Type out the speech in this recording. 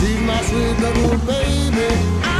She's my sweet little baby.